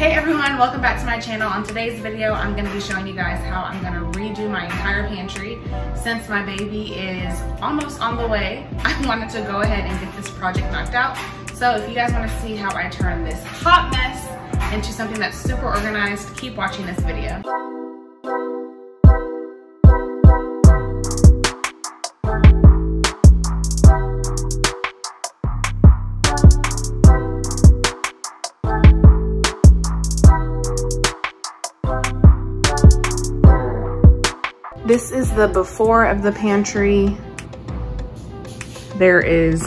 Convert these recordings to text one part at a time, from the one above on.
Hey everyone, welcome back to my channel. On today's video, I'm gonna be showing you guys how I'm gonna redo my entire pantry. Since my baby is almost on the way, I wanted to go ahead and get this project knocked out. So if you guys wanna see how I turn this hot mess into something that's super organized, keep watching this video. This is the before of the pantry. There is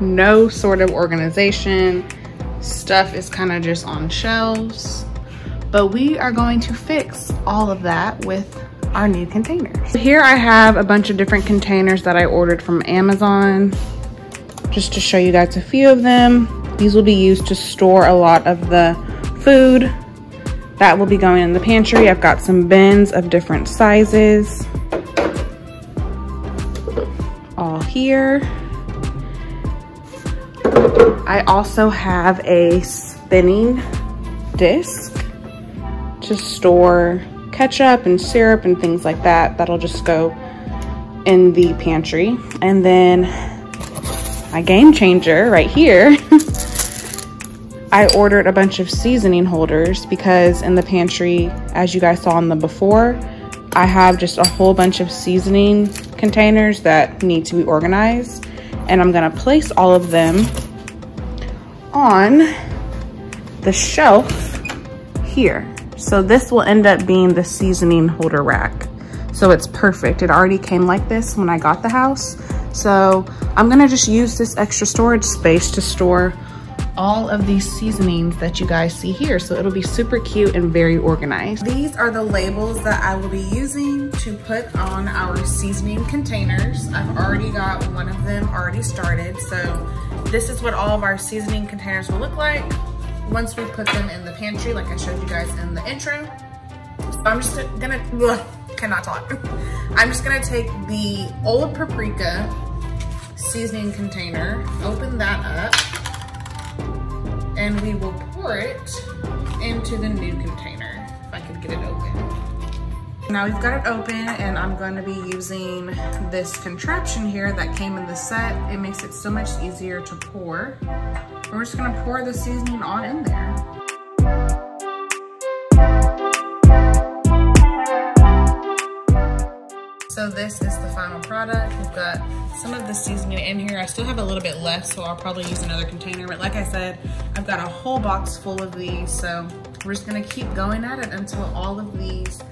no sort of organization. Stuff is kind of just on shelves. But we are going to fix all of that with our new containers. Here I have a bunch of different containers that I ordered from Amazon. Just to show you guys a few of them. These will be used to store a lot of the food that will be going in the pantry. I've got some bins of different sizes. All here. I also have a spinning disc to store ketchup and syrup and things like that. That'll just go in the pantry. And then my game changer right here I ordered a bunch of seasoning holders because in the pantry, as you guys saw in the before, I have just a whole bunch of seasoning containers that need to be organized. And I'm gonna place all of them on the shelf here. So this will end up being the seasoning holder rack. So it's perfect. It already came like this when I got the house. So I'm gonna just use this extra storage space to store all of these seasonings that you guys see here. So it'll be super cute and very organized. These are the labels that I will be using to put on our seasoning containers. I've already got one of them already started. So this is what all of our seasoning containers will look like once we put them in the pantry, like I showed you guys in the intro. So I'm just gonna, ugh, cannot talk. I'm just gonna take the old paprika seasoning container, open that up, and we will pour it into the new container, if I could get it open. Now we've got it open and I'm going to be using this contraption here that came in the set. It makes it so much easier to pour. We're just gonna pour the seasoning on in there. So this is the final product. We've got some of the seasoning in here. I still have a little bit left, so I'll probably use another container. But like I said, I've got a whole box full of these. So we're just gonna keep going at it until all of these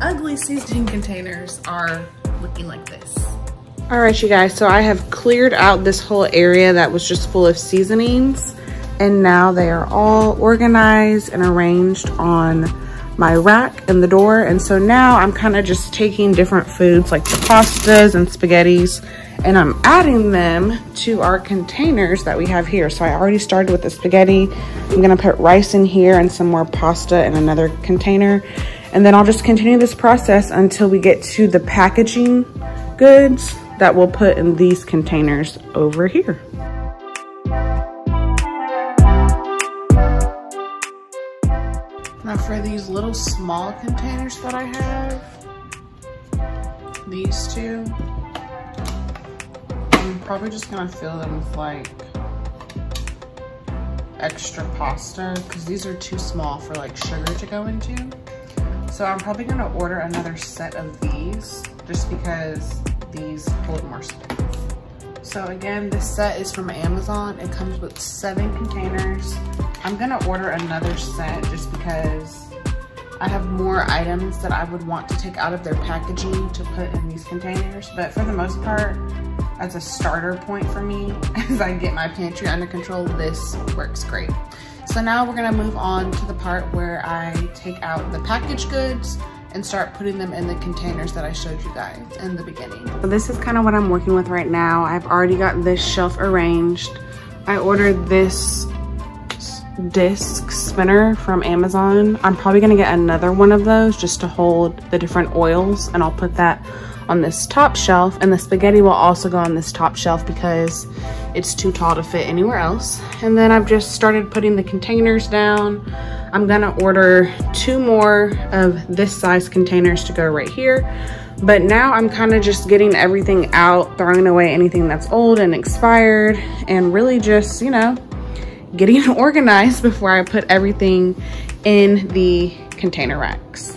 ugly seasoning containers are looking like this. All right, you guys, so I have cleared out this whole area that was just full of seasonings. And now they are all organized and arranged on my rack in the door. And so now I'm kind of just taking different foods like the pastas and spaghettis and I'm adding them to our containers that we have here. So I already started with the spaghetti. I'm gonna put rice in here and some more pasta in another container. And then I'll just continue this process until we get to the packaging goods that we'll put in these containers over here. Now for these little small containers that I have, these two, I'm probably just gonna fill them with like extra pasta because these are too small for like sugar to go into. So I'm probably gonna order another set of these just because these hold more space. So again, this set is from Amazon. It comes with seven containers. I'm gonna order another set just because I have more items that I would want to take out of their packaging to put in these containers. But for the most part, as a starter point for me, as I get my pantry under control, this works great. So now we're gonna move on to the part where I take out the packaged goods and start putting them in the containers that I showed you guys in the beginning. So this is kind of what I'm working with right now. I've already got this shelf arranged. I ordered this disc spinner from Amazon. I'm probably gonna get another one of those just to hold the different oils and I'll put that on this top shelf and the spaghetti will also go on this top shelf because it's too tall to fit anywhere else. And then I've just started putting the containers down. I'm gonna order two more of this size containers to go right here. But now I'm kind of just getting everything out, throwing away anything that's old and expired, and really just, you know, getting organized before I put everything in the container racks.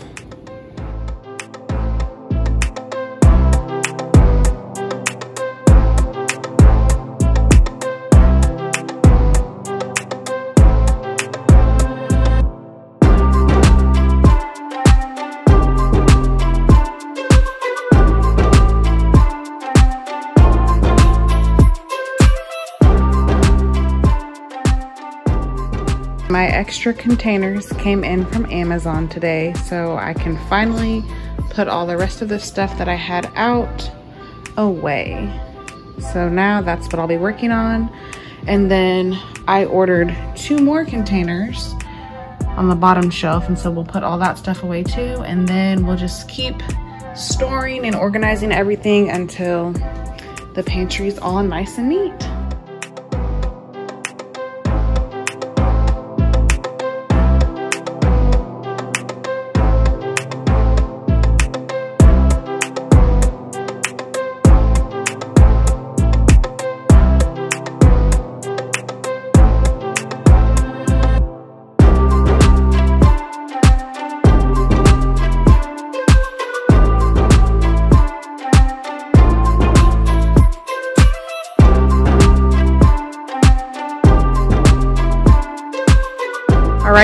My extra containers came in from Amazon today, so I can finally put all the rest of the stuff that I had out away. So now that's what I'll be working on. And then I ordered two more containers on the bottom shelf, and so we'll put all that stuff away too. And then we'll just keep storing and organizing everything until the pantry is all nice and neat.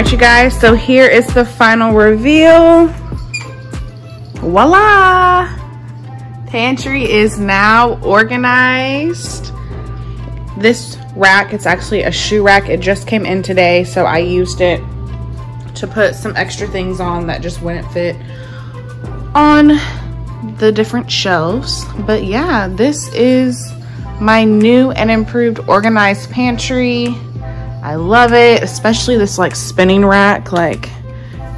Right, you guys, so here is the final reveal. Voila! Pantry is now organized. This rack, it's actually a shoe rack. It just came in today, so I used it to put some extra things on that just wouldn't fit on the different shelves. But yeah, this is my new and improved organized pantry. I love it, especially this like spinning rack. Like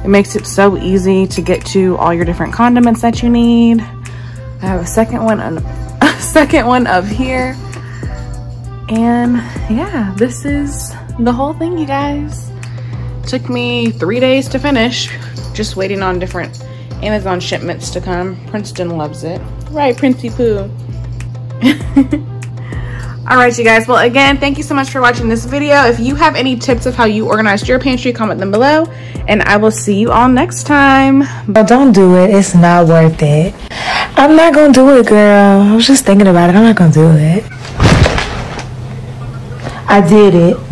it makes it so easy to get to all your different condiments that you need. I have a second one, a second one up here. And yeah, this is the whole thing, you guys. Took me three days to finish, just waiting on different Amazon shipments to come. Princeton loves it. Right, Princey Pooh. all right you guys. Well again thank you so much for watching this video. If you have any tips of how you organized your pantry comment them below and i will see you all next time. But don't do it. It's not worth it. I'm not gonna do it girl. I was just thinking about it. I'm not gonna do it. I did it